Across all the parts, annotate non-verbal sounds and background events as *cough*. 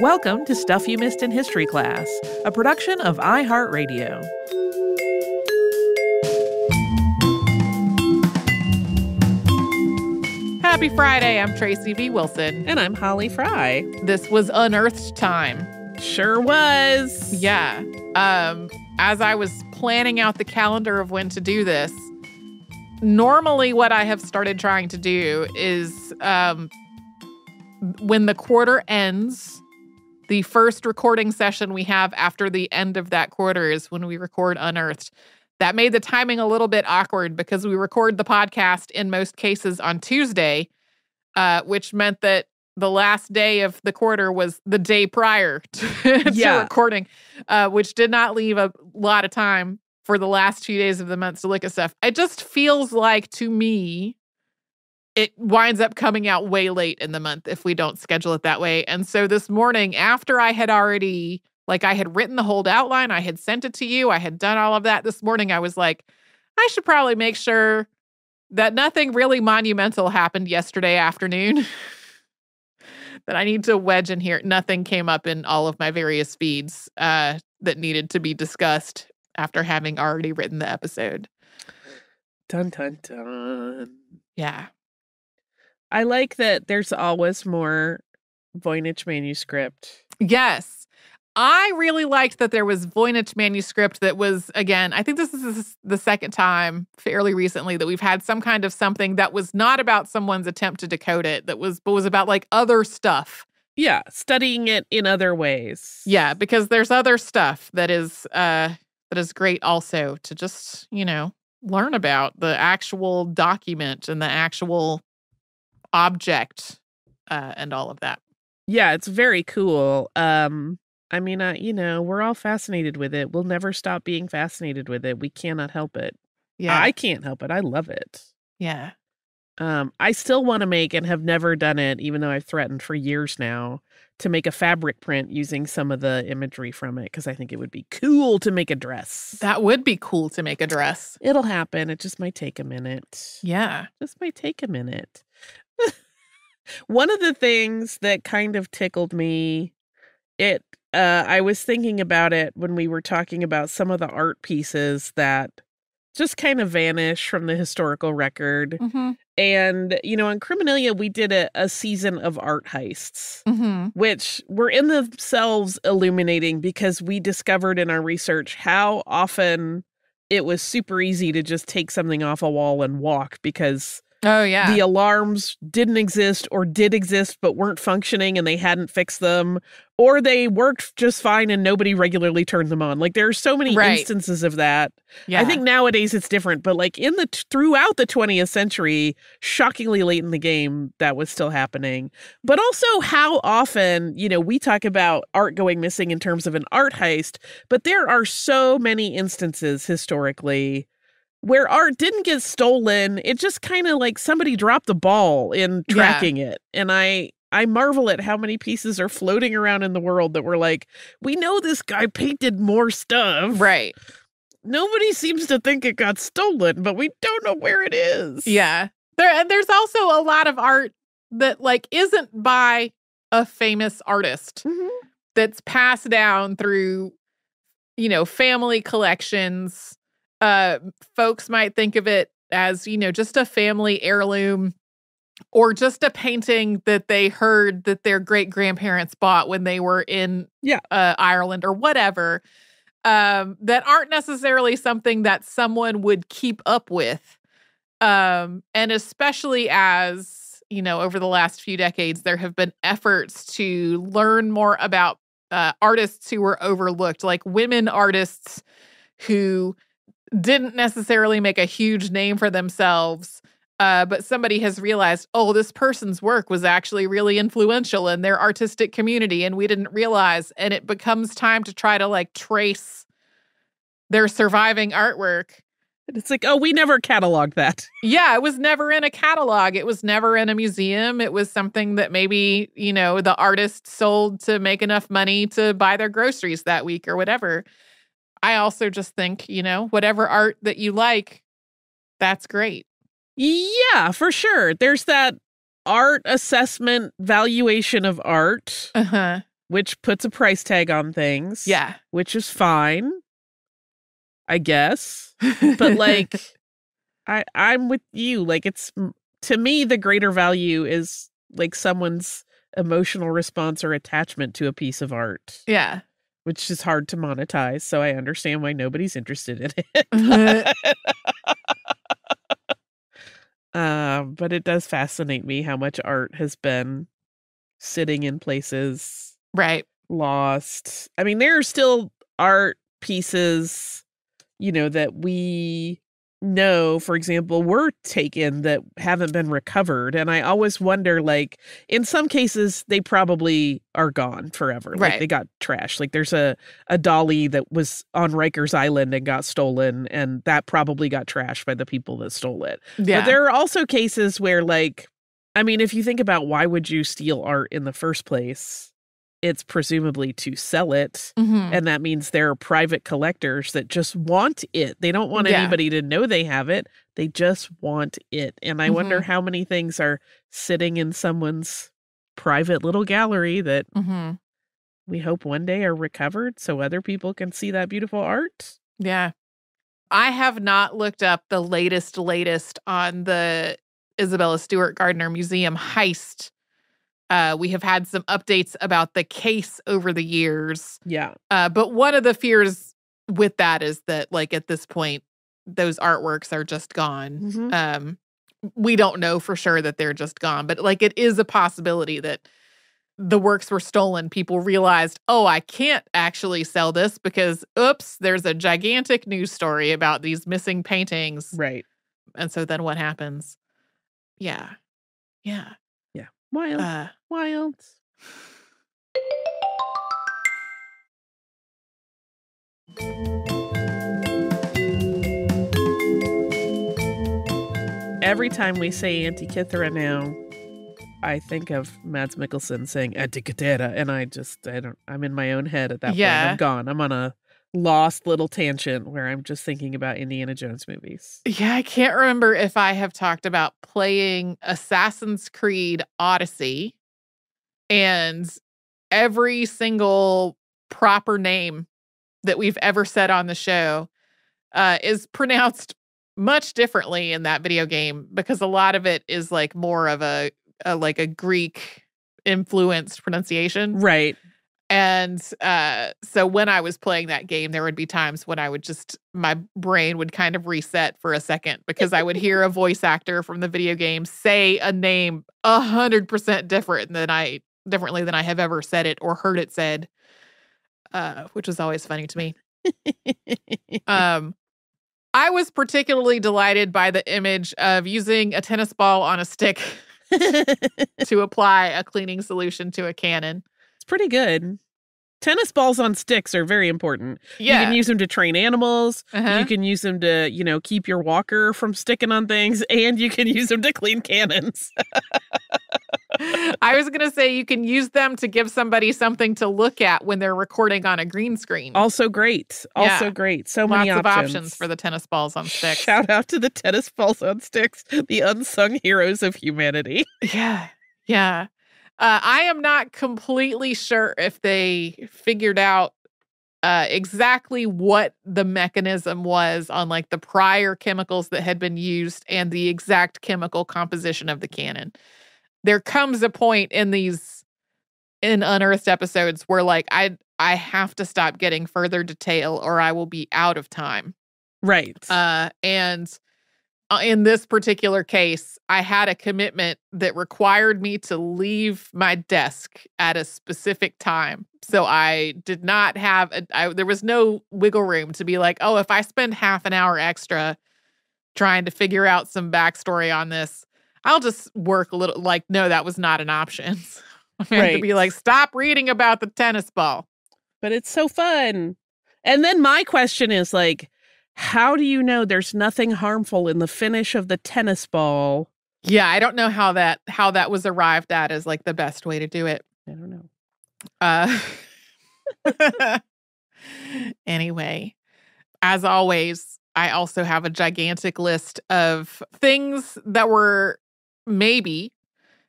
Welcome to Stuff You Missed in History Class, a production of iHeartRadio. Happy Friday. I'm Tracy V. Wilson. And I'm Holly Frey. This was unearthed time. Sure was. Yeah. Um, as I was planning out the calendar of when to do this, normally what I have started trying to do is um, when the quarter ends, the first recording session we have after the end of that quarter is when we record Unearthed. That made the timing a little bit awkward because we record the podcast in most cases on Tuesday, uh, which meant that the last day of the quarter was the day prior *laughs* to, to recording, uh, which did not leave a lot of time for the last two days of the month to look at stuff. It just feels like to me, it winds up coming out way late in the month if we don't schedule it that way. And so this morning, after I had already, like, I had written the whole outline, I had sent it to you, I had done all of that this morning, I was like, I should probably make sure that nothing really monumental happened yesterday afternoon. *laughs* that I need to wedge in here. Nothing came up in all of my various feeds uh, that needed to be discussed after having already written the episode. Dun dun dun. Yeah. I like that there's always more Voynich manuscript. Yes. I really liked that there was Voynich manuscript that was, again, I think this is the second time fairly recently that we've had some kind of something that was not about someone's attempt to decode it, that was, but was about like other stuff. Yeah, studying it in other ways. Yeah, because there's other stuff that is, uh, that is great also to just, you know, learn about the actual document and the actual object uh, and all of that. Yeah, it's very cool. Um, I mean, uh, you know, we're all fascinated with it. We'll never stop being fascinated with it. We cannot help it. Yeah. I can't help it. I love it. yeah. Um, I still want to make and have never done it, even though I've threatened for years now to make a fabric print using some of the imagery from it because I think it would be cool to make a dress. That would be cool to make a dress. It'll happen. It just might take a minute. Yeah. Just might take a minute. *laughs* One of the things that kind of tickled me, it uh I was thinking about it when we were talking about some of the art pieces that just kind of vanish from the historical record. Mm-hmm. And, you know, on Criminalia, we did a, a season of art heists, Mm-hmm. which were in themselves illuminating because we discovered in our research how often it was super easy to just take something off a wall and walk because Oh yeah. the alarms didn't exist or did exist but weren't functioning and they hadn't fixed them or they worked just fine and nobody regularly turned them on. Like there are so many Right. instances of that. yeah. I think nowadays it's different, but like in the throughout the 20th century, shockingly late in the game, that was still happening. But also how often, you know, we talk about art going missing in terms of an art heist, but there are so many instances historically where art didn't get stolen. It just kind of like somebody dropped the ball in Yeah. tracking it. And I I marvel at how many pieces are floating around in the world that were like, we know this guy painted more stuff. right. Nobody seems to think it got stolen, but we don't know where it is. Yeah. There there's also a lot of art that like isn't by a famous artist Mhm. that's passed down through you know, family collections. Uh folks might think of it as, you know, just a family heirloom or just a painting that they heard that their great grandparents bought when they were in Yeah. uh, Ireland or whatever um, that aren't necessarily something that someone would keep up with. Um, and especially as, you know, over the last few decades, there have been efforts to learn more about uh, artists who were overlooked, like women artists who didn't necessarily make a huge name for themselves. Uh, but somebody has realized, oh, this person's work was actually really influential in their artistic community, and we didn't realize. And it becomes time to try to like trace their surviving artwork. And It's like, oh, we never cataloged that. Yeah, it was never in a catalog. It was never in a museum. It was something that maybe, you know, the artist sold to make enough money to buy their groceries that week or whatever. I also just think, you know, whatever art that you like, that's great. Yeah, for sure. There's that art assessment valuation of art Uh huh. which puts a price tag on things. Yeah. which is fine, I guess. But like, *laughs* I I'm with you. Like, it's to me the greater value is like someone's emotional response or attachment to a piece of art, yeah. Which is hard to monetize. So I understand why nobody's interested in *laughs* it. Um, *laughs* but it does fascinate me how much art has been sitting in places right. lost. I mean, there are still art pieces, you know, that we know, for example, were taken that haven't been recovered. And I always wonder, like, in some cases, they probably are gone forever. Like Right. they got trashed. Like there's a, a Dalí that was on Rikers Island and got stolen, and that probably got trashed by the people that stole it. Yeah. But there are also cases where, like, I mean, if you think about why would you steal art in the first place, it's presumably to sell it. Mhm. And that means there are private collectors that just want it. They don't want Yeah. anybody to know they have it. They just want it. And I wonder Mm-hmm. how many things are sitting in someone's private little gallery that Mhm. we hope one day are recovered so other people can see that beautiful art. Yeah. I have not looked up the latest, latest on the Isabella Stewart Gardner Museum heist. Uh, we have had some updates about the case over the years. Yeah. Uh, but one of the fears with that is that, like, at this point, those artworks are just gone. Mhm. Um, we don't know for sure that they're just gone, but like, it is a possibility that the works were stolen. People realized, oh, I can't actually sell this because, oops, there's a gigantic news story about these missing paintings. Right. And so then what happens? Yeah. Yeah. Wild. Uh, Wild. Every time we say Antikythera now, I think of Mads Mikkelsen saying Antikythera, and I just, I don't, I'm in my own head at that point. Yeah. I'm gone. I'm on a lost little tangent where I'm just thinking about Indiana Jones movies. Yeah, I can't remember if I have talked about playing Assassin's Creed Odyssey and every single proper name that we've ever said on the show uh, is pronounced much differently in that video game because a lot of it is like more of a, a like a Greek influenced pronunciation. Right. And uh, so when I was playing that game, there would be times when I would just, my brain would kind of reset for a second because I would hear a voice actor from the video game say a name a hundred percent different than I, differently than I have ever said it or heard it said, uh, which was always funny to me. Um, I was particularly delighted by the image of using a tennis ball on a stick *laughs* to apply a cleaning solution to a cannon. Pretty good. Tennis balls on sticks are very important. Yeah. You can use them to train animals. Uh-huh. You can use them to, you know, keep your walker from sticking on things, *laughs* and you can use them to clean cannons. I was going to say you can use them to give somebody something to look at when they're recording on a green screen. also great. Also Yeah. great. So Lots many of options. options for the tennis balls on sticks. Shout out to the tennis balls on sticks, the unsung heroes of humanity. Yeah. Yeah. Uh, I am not completely sure if they figured out uh, exactly what the mechanism was on like the prior chemicals that had been used and the exact chemical composition of the cannon. There comes a point in these in unearthed episodes where like I I have to stop getting further detail or I will be out of time. Right. Uh, and Uh, in this particular case, I had a commitment that required me to leave my desk at a specific time. So I did not have, a, I, there was no wiggle room to be like, oh, if I spend half an hour extra trying to figure out some backstory on this, I'll just work a little. Like, no, that was not an option. *laughs* I had to be like, stop reading about the tennis ball. but it's so fun. And then my question is like, how do you know there's nothing harmful in the finish of the tennis ball? Yeah, I don't know how that how that was arrived at as like the best way to do it. I don't know. Uh, *laughs* anyway, as always, I also have a gigantic list of things that were maybe,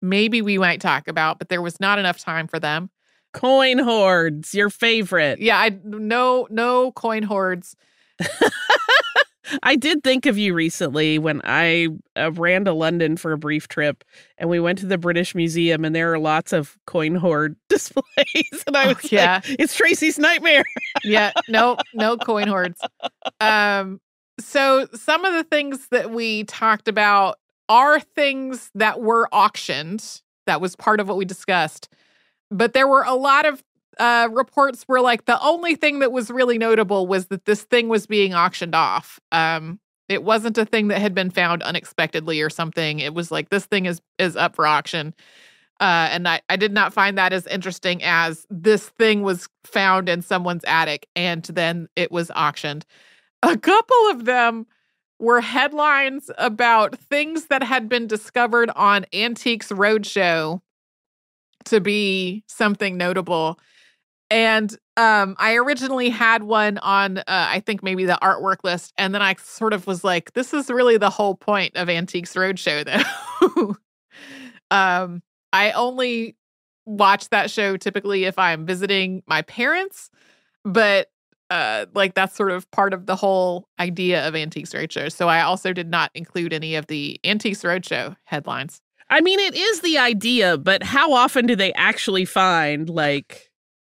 maybe we might talk about, but there was not enough time for them. Coin hoards, your favorite. Yeah, I no no coin hoards. *laughs* I did think of you recently when I uh, ran to London for a brief trip and we went to the British Museum and there are lots of coin hoard *laughs* displays. And I was Oh, yeah. like, it's Tracy's nightmare. yeah, no, no coin hoards. *laughs* Um, so some of the things that we talked about are things that were auctioned. That was part of what we discussed. But there were a lot of uh, reports were like, the only thing that was really notable was that this thing was being auctioned off. Um, it wasn't a thing that had been found unexpectedly or something. It was like this thing is is up for auction. Uh, and I, I did not find that as interesting as this thing was found in someone's attic and then it was auctioned. A couple of them were headlines about things that had been discovered on Antiques Roadshow to be something notable. And um, I originally had one on, uh, I think maybe the artwork list. And then I sort of was like, this is really the whole point of Antiques Roadshow, though. *laughs* um, I only watch that show typically if I'm visiting my parents, but uh, like that's sort of part of the whole idea of Antiques Roadshow. So I also did not include any of the Antiques Roadshow headlines. I mean, it is the idea, but how often do they actually find like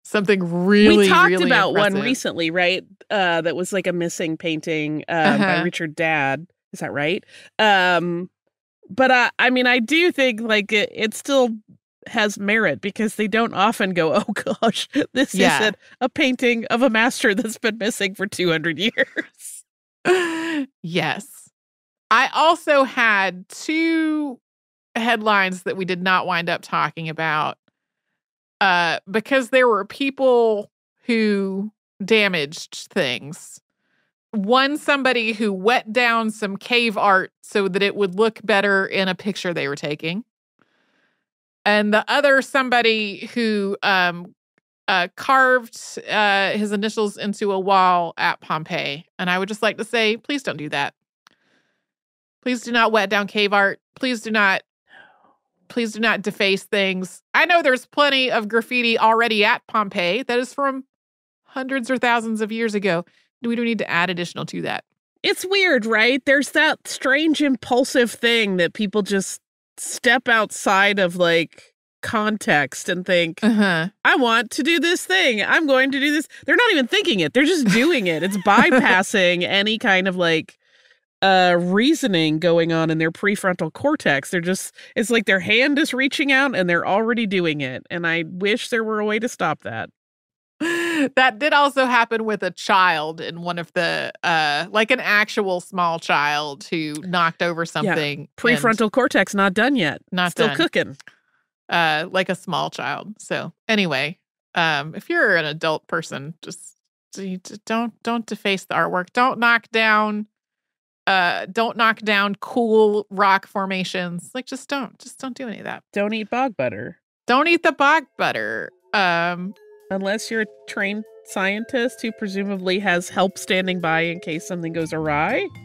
Something really, we talked really about one recently, right? Uh, that was like a missing painting uh, by Uh-huh. Richard Dadd. Is that right? Um, but uh, I mean, I do think like it, it still has merit because they don't often go, *laughs* "Oh gosh, this Yeah. isn't a painting of a master that's been missing for two hundred years." *laughs* yes. I also had two headlines that we did not wind up talking about uh, because there were people who damaged things. One, somebody who wet down some cave art so that it would look better in a picture they were taking. And the other, somebody who um, uh, carved uh, his initials into a wall at Pompeii. And I would just like to say, please don't do that. Please do not wet down cave art. Please do not. Please do not deface things. I know there's plenty of graffiti already at Pompeii that is from hundreds or thousands of years ago. We don't need to add additional to that. It's weird, right? There's that strange impulsive thing that people just step outside of like context and think, Uh-huh. I want to do this thing. I'm going to do this. They're not even thinking it. They're just doing it. It's bypassing any kind of like uh reasoning going on in their prefrontal cortex. They're just it's like their hand is reaching out and they're already doing it. And I wish there were a way to stop that. that did also happen with a child in one of the uh like an actual small child who knocked over something and Prefrontal cortex not done yet. not Still done. cooking. uh like a small child so anyway um if you're an adult person just don't don't deface the artwork don't knock down uh don't knock down cool rock formations like just don't just don't do any of that Don't eat bog butter. don't eat the bog butter um Unless you're a trained scientist who presumably has help standing by in case something goes awry. *laughs*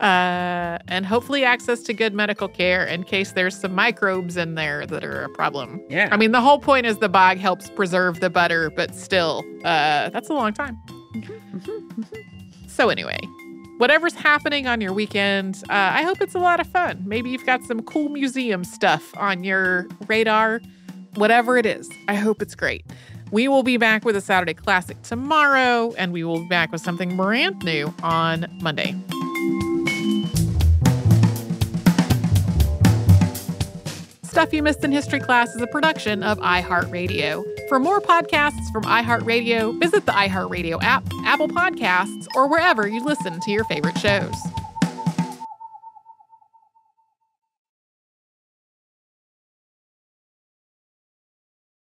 uh and hopefully access to good medical care in case there's some microbes in there that are a problem Yeah. I mean, the whole point is the bog helps preserve the butter, but still, uh, that's a long time. Mhm. So, anyway, whatever's happening on your weekend, uh, I hope it's a lot of fun. Maybe you've got some cool museum stuff on your radar. Whatever it is, I hope it's great. We will be back with a Saturday Classic tomorrow, and we will be back with something brand new on Monday. Stuff You Missed in History Class is a production of iHeartRadio. For more podcasts from iHeartRadio, visit the iHeartRadio app, Apple Podcasts, or wherever you listen to your favorite shows.